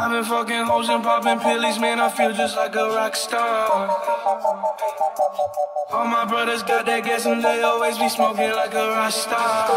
I've been fucking hoes and popping pills, man. I feel just like a rock star. All my brothers got that gas and they always be smoking like a rock star.